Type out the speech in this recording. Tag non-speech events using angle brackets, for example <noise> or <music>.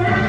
Yeah. <laughs>